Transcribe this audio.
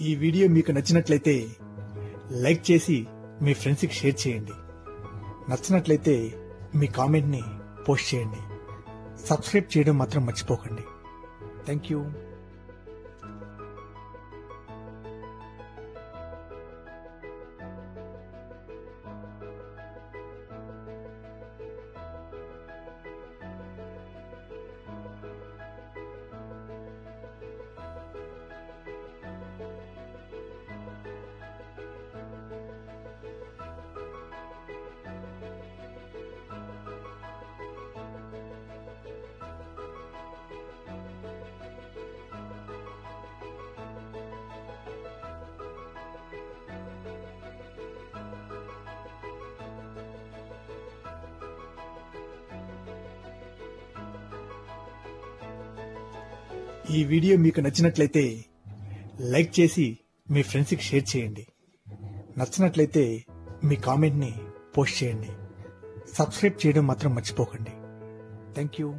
ఈ వీడియో మీకు నచ్చినట్లయితే లైక్ చేసి మీ ఫ్రెండ్స్కి షేర్ చేయండి. నచ్చినట్లయితే మీ కామెంట్ని పోస్ట్ చేయండి. సబ్స్క్రైబ్ చేయడం మాత్రం మర్చిపోకండి. Thank you. ఈ వీడియో మీకు నచ్చినట్లయితే లైక్ చేసి మీ ఫ్రెండ్స్కి షేర్ చేయండి. నచ్చినట్లయితే మీ కామెంట్ని పోస్ట్ చేయండి. సబ్స్క్రైబ్ చేయడం మాత్రం మర్చిపోకండి. Thank you.